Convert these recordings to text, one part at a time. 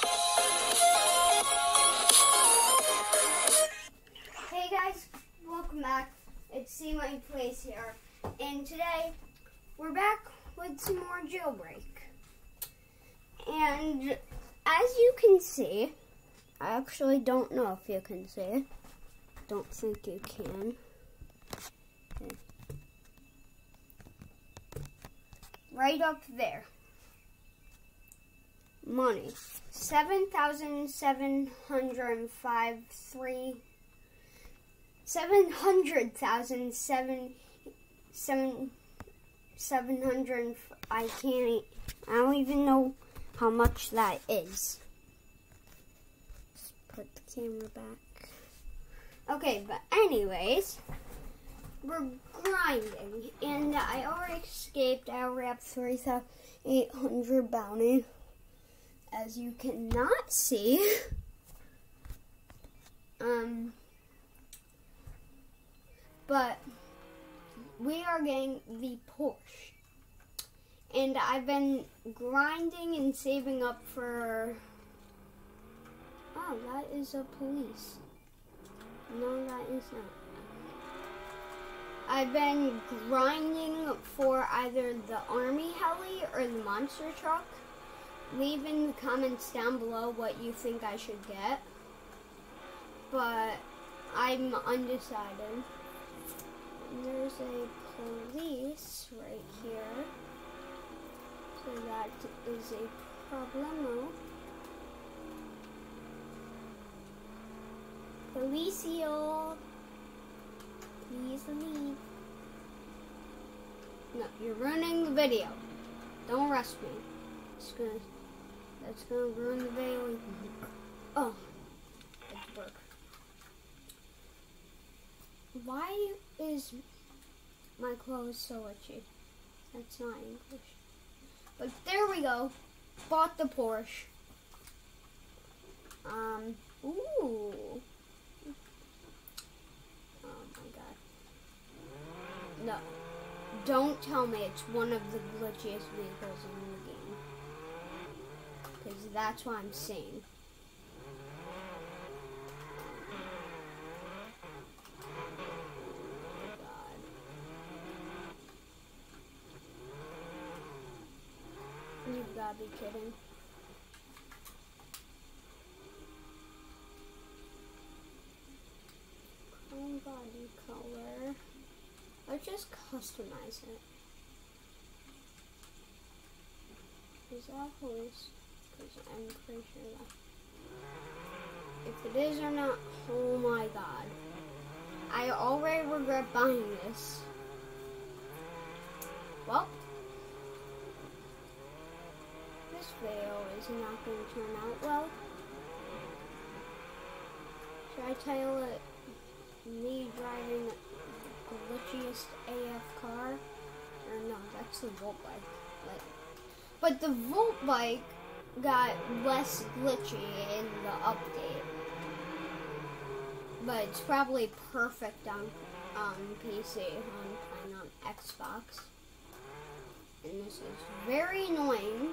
Hey guys, welcome back. It's See My Place here, and today we're back with some more jailbreak. And as you can see, I actually don't know if you can see. Don't think you can. Okay. Right up there. Money. Seven thousand seven hundred five three seven hundred thousand seven seven seven hundred I can't I don't even know how much that is. Let's put the camera back. Okay, but anyways, we're grinding, and I already escaped our rap 3,800 bounty. As you cannot see, um, but we are getting the Porsche. And I've been grinding and saving up for. Oh, that is a police. No, that is not. I've been grinding for either the army heli or the monster truck. Leave in the comments down below what you think I should get. But I'm undecided. There's a police right here. So that is a problemo. Policio, please leave. No, you're ruining the video. Don't arrest me. It's gonna, that's gonna ruin the video. Oh, it's work. Why is my clothes so itchy? That's not English. But there we go. Bought the Porsche. Um, ooh. Oh my god. No. Don't tell me it's one of the glitchiest vehicles in the. Because that's what I'm seeing. You've got to be kidding. Chrome body color. Let's just customize it. Is that police? I'm pretty sure that. If it is or not, oh my god. I already regret buying this. Well, this video is not going to turn out well. Should I title it me driving the glitchiest AF car? Or no, that's the Volt bike. Like, but the Volt bike got less glitchy in the update. But it's probably perfect on PC, on, on Xbox. And this is very annoying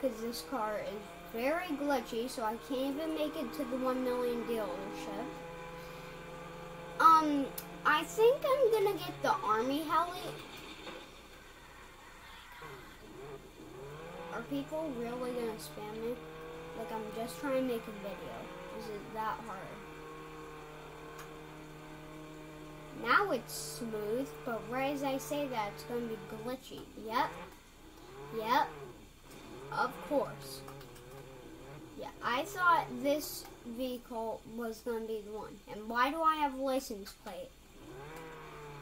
because this car is very glitchy, so I can't even make it to the 1 million dealership. Um, I think I'm gonna get the army heli. People really gonna spam me? Like I'm just trying to make a video. Is it that hard? Now it's smooth, but right as I say that, it's gonna be glitchy. Yep. Yep. Of course. Yeah, I thought this vehicle was going to be the one. And why do I have a license plate?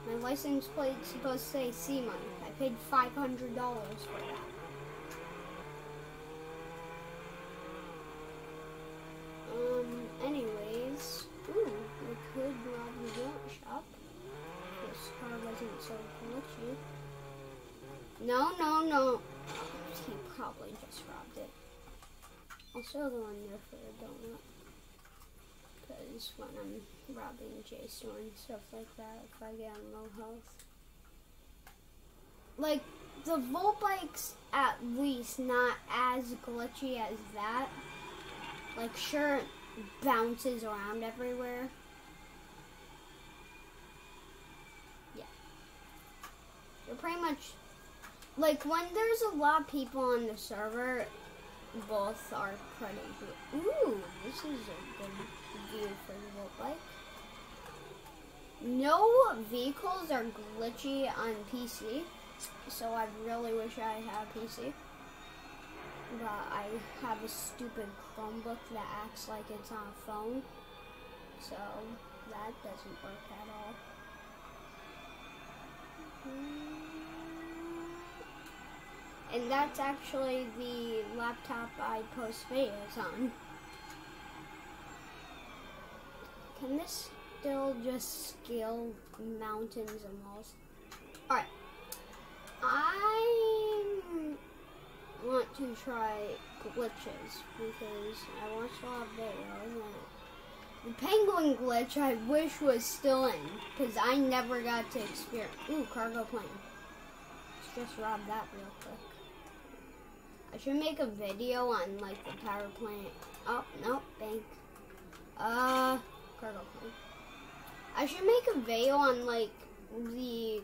My license plate's supposed to say C money. I paid $500 for that. Um, anyways, ooh, we could rob the junk shop. This wasn't so. No, no, no. He probably just robbed it. I'll still the one there for a donut. Because when I'm robbing J-Store and stuff like that, if I get on low health. Like, the Volt Bike's at least not as glitchy as that. like sure it bounces around everywhere. Yeah. You're pretty much like when there's a lot of people on the server, both are pretty good. Ooh, this is a good view for the Volt bike. No vehicles are glitchy on PC, so I really wish I had a PC. But I have a stupid Chromebook that acts like it's on a phone, so that doesn't work at all. And that's actually the laptop I post videos on. Can this still just scale mountains and walls? Alright. I want to try glitches because I watched a lot of videos and the penguin glitch I wish was still in because I never got to experience. Ooh, cargo plane. Let's just rob that real quick. I should make a video on like the power plant. Oh, no, bank. Uh, cargo plane. I should make a video on like the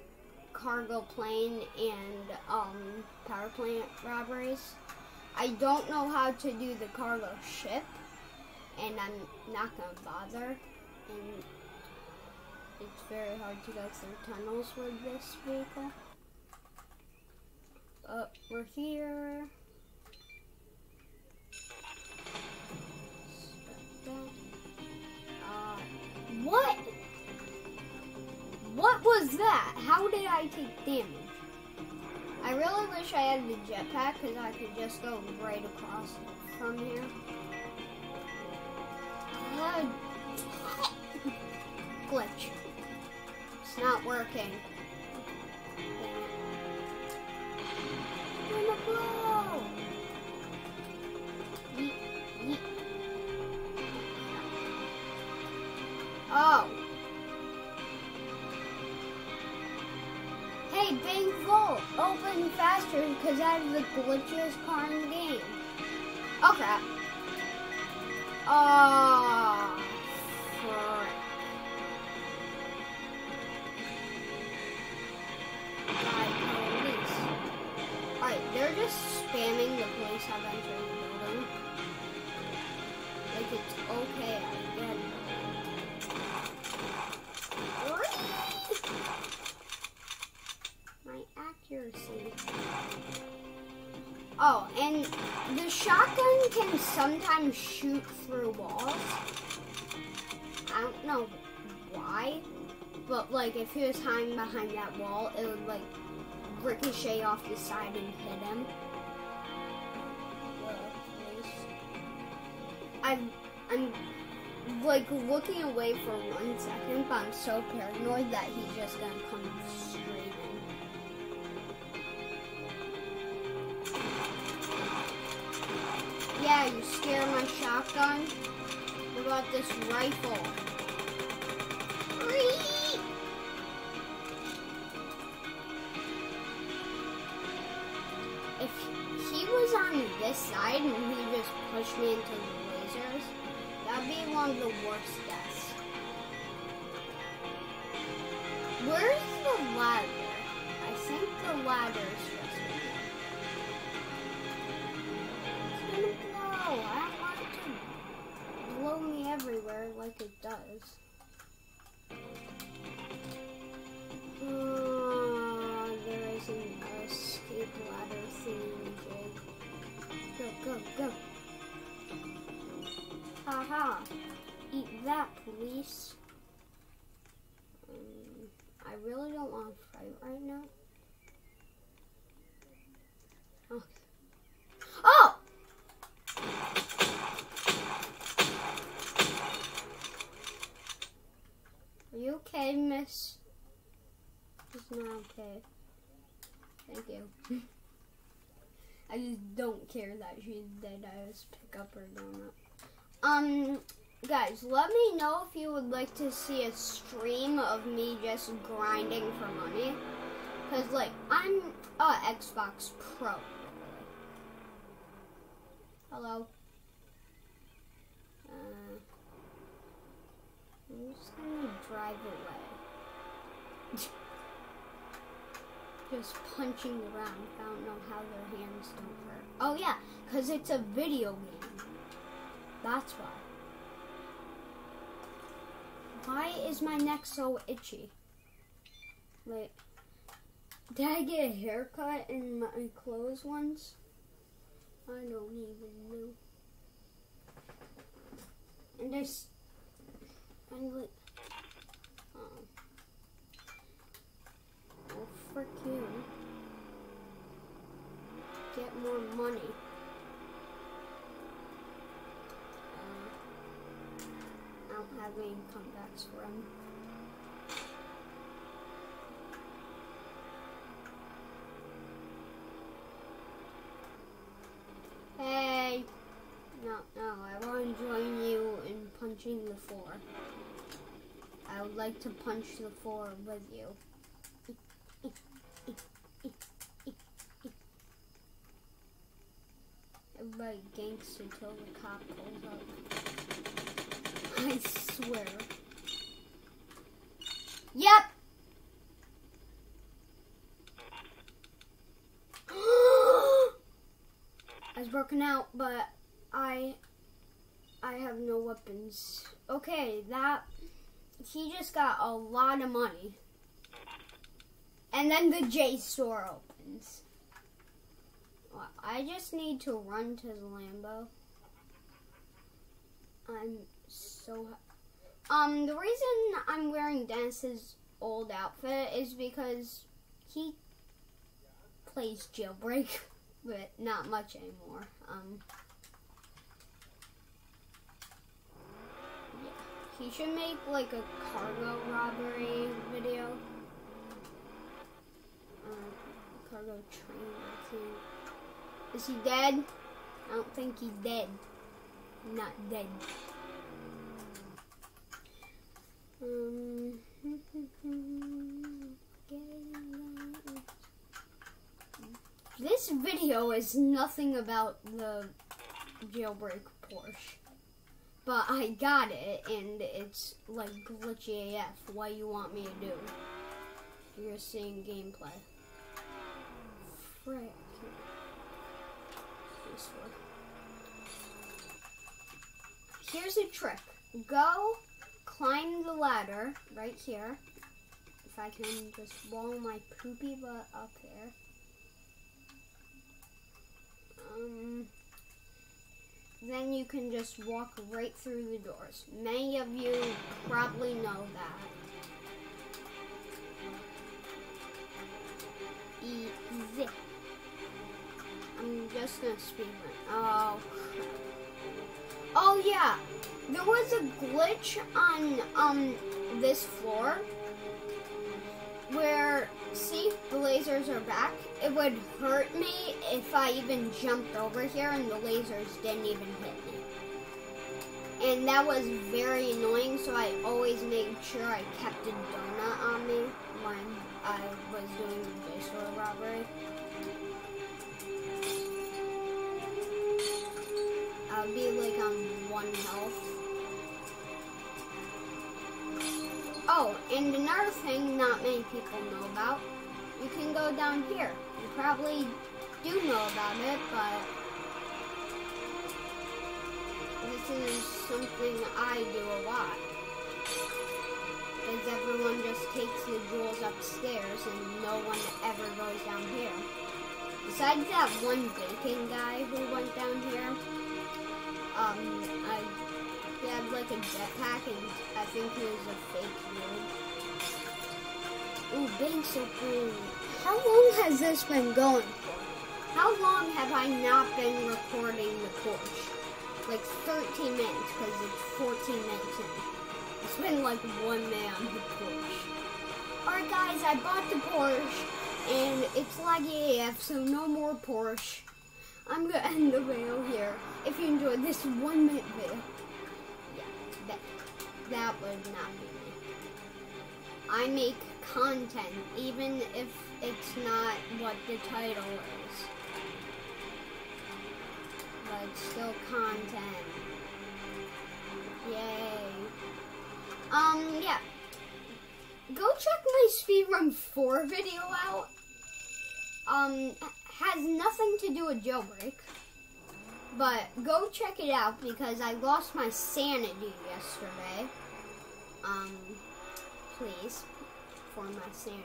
cargo plane and um, power plant robberies. I don't know how to do the cargo ship, and I'm not gonna bother. And it's very hard to go through tunnels with this vehicle. But we're here. Uh, what? What was that? How did I take damage? I really wish I had the jetpack because I could just go right across from here. Uh, glitch. It's not working. I'm a blow. Yeet, yeet. Oh. Hey, Bang Vault, open faster because I have the glitchiest car in the game. Oh crap. Oh, okay, I get it. My accuracy. Oh, and the shotgun can sometimes shoot through walls. I don't know why, but like if he was hiding behind that wall, it would like ricochet off the side and hit him. Like looking away for one second, but I'm so paranoid that he's just gonna come straight in. Yeah, you scare my shotgun. What about this rifle? If he was on this side and he just pushed me into the of the worst deaths. Where's the ladder? I think the ladder is just here. It's gonna blow. I don't want it to blow me everywhere like it does. Uh, there is an escape ladder. Go, go, go. Haha. Eat that, please. Um, I really don't want to fight right now. Oh! Are you okay, miss? She's not okay. Thank you. I just don't care that she's dead. I just pick up her donut. Um, Guys, let me know if you would like to see a stream of me just grinding for money. Because, like, I'm a Xbox Pro. Hello? Uh, I'm just going to drive away. just punching around. I don't know how their hands don't hurt. Oh, yeah, because it's a video game. That's why. Why is my neck so itchy? Wait. Did I get a haircut in my clothes once? I don't even know. And I, s- I like, oh. Well, frick you. Get more money. Uh, I don't have any comebacks for him. Hey! No, no, I want to join you in punching the floor. I would like to punch the floor with you. Everybody ganks until the cop pulls up. I swear. Yep! I was broken out, but I I have no weapons. Okay, that he just got a lot of money. And then the J store opens. Well, I just need to run to the Lambo. I'm so um the reason I'm wearing Dennis's old outfit is because he plays jailbreak, but not much anymore. Um yeah. He should make like a cargo robbery video. Um, cargo train, Is he dead? I don't think he's dead. Not dead. Um, this video is nothing about the jailbreak Porsche. But I got it, and it's like glitchy AF. What you want me to do? You're seeing gameplay. Frick. Here's a trick. Go climb the ladder right here. If I can just roll my poopy butt up there. Um, then you can just walk right through the doors. Many of you probably know that. Easy. I'm just gonna run. Oh. Oh yeah, there was a glitch on um this floor where see the lasers are back. It would hurt me if I even jumped over here and the lasers didn't even hit me. And that was very annoying, so I always made sure I kept a donut on me when I was doing the J-Store robbery. I would be like on one health. Oh, and another thing not many people know about, you can go down here. You probably do know about it, but this is something I do a lot. Because everyone just takes the jewels upstairs and no one ever goes down here. Besides that one bacon guy who went down here, um, I, he had like a jetpack and I think he was a fake dude. Ooh, being so cool. How long has this been going for? How long have I not been recording the Porsche? Like 13 minutes, because it's 14 minutes in. It's been like one man on the Porsche. Alright guys, I bought the Porsche, and it's laggy AF, so no more Porsche. I'm gonna end the video here. If you enjoyed this one minute video, that, that would not be me. I make content, even if it's not what the title is. But it's still content. Yay. Um, yeah. Go check my speedrun 4 video out. um has nothing to do with jailbreak. But go check it out because I lost my sanity yesterday. Um, please, for my sanity.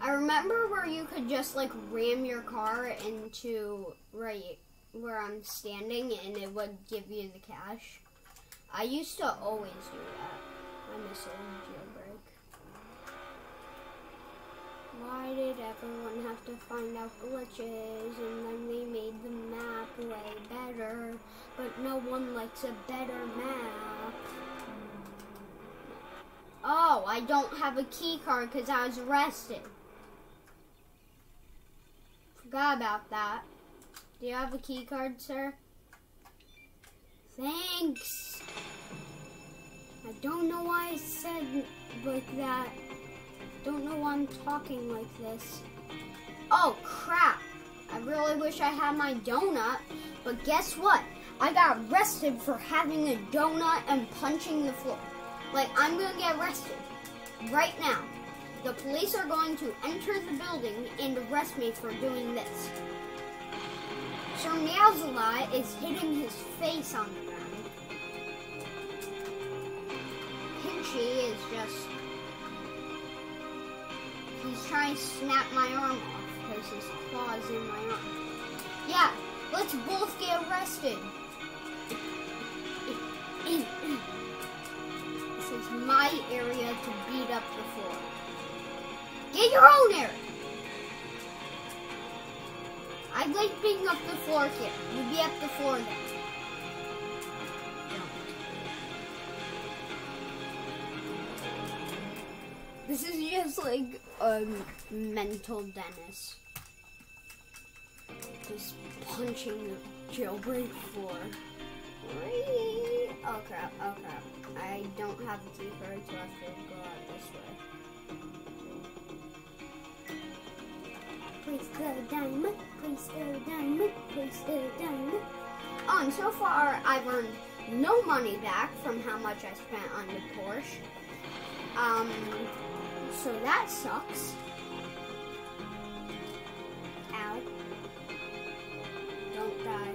I remember where you could just like ram your car into right where I'm standing and it would give you the cash. I used to always do that. I miss old jailbreak. Why did everyone have to find out glitches and then they made the map way better, but no one likes a better map? Oh, I don't have a key card because I was arrested. Forgot about that. Do you have a key card, sir? Thanks. I don't know why I said like that. Don't know why I'm talking like this. Oh crap! I really wish I had my donut, but guess what? I got arrested for having a donut and punching the floor. Like, I'm gonna get arrested right now. The police are going to enter the building and arrest me for doing this. Sir Meowsalot is hitting his face on the ground. Pinchy is just... He's trying to snap my arm off because his claw's in my arm. Yeah, let's both get arrested. this is my area to beat up the floor. Get your own area. I like being up the floor here. You be up the floor then. This is just like a mental Dennis. Just punching the jailbreak floor. Oh crap, oh crap. I don't have a key card, so I have to go out this way. Place the diamond, place the diamond, place the diamond. Oh, and so far I've earned no money back from how much I spent on the Porsche. Um, so that sucks. Ow. Don't die.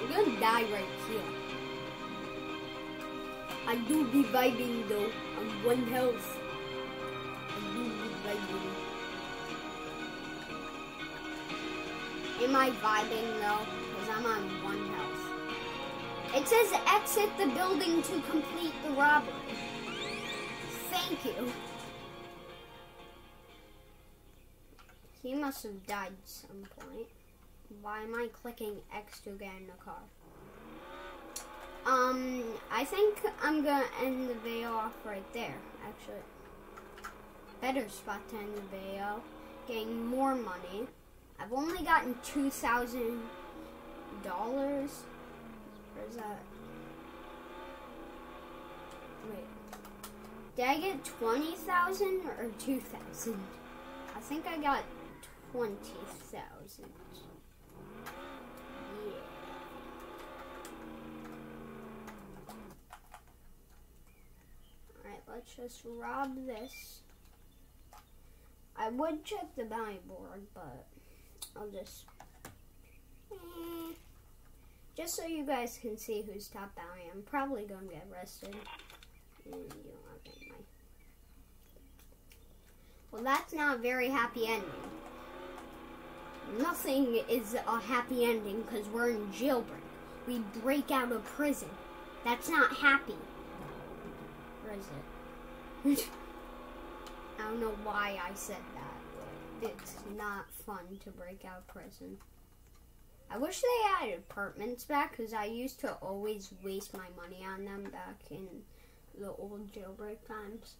You're gonna die right here. I do be vibing though. I'm one health. I do be vibing. Am I vibing though? Because I'm on one. It says exit the building to complete the robbery. Thank you. He must have died at some point. Why am I clicking X to get in the car? Um, I think I'm gonna end the video off right there, actually. Better spot to end the video. Getting more money. I've only gotten $2,000. Where's that? Wait. Did I get 20,000 or 2,000? I think I got 20,000. Yeah. Alright, let's just rob this. I would check the bounty board, but I'll just... Eh, just so you guys can see who's top bounty, I'm probably going to get arrested. Mm, Any. Well, that's not a very happy ending. Nothing is a happy ending because we're in jailbreak. We break out of prison. That's not happy. Or is it? I don't know why I said that. It's not fun to break out of prison. I wish they had apartments back because I used to always waste my money on them back in the old jailbreak times.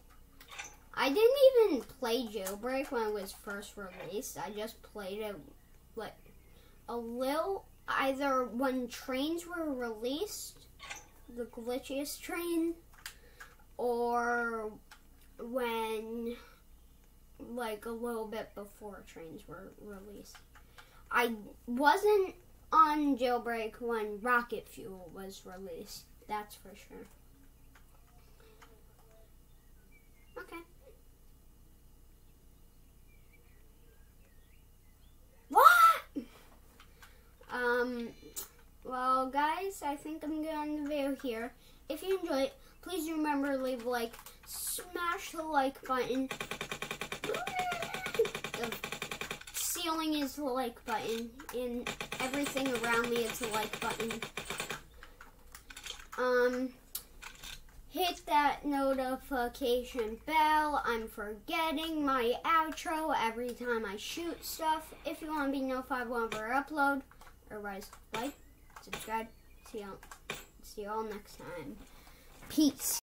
I didn't even play Jailbreak when it was first released. I just played it like a little either when trains were released, the glitchiest train, or when like a little bit before trains were released. I wasn't on jailbreak when Rocket Fuel was released. That's for sure. Okay. What? Um, well, guys, I think I'm going to end the video here. If you enjoyed it, please remember to leave a like, smash the like button. Ceiling is the like button, and everything around me is the like button. Um, hit that notification bell. I'm forgetting my outro every time I shoot stuff. If you want to be notified whenever I upload, otherwise, like, subscribe. See y'all. See y'all next time. Peace.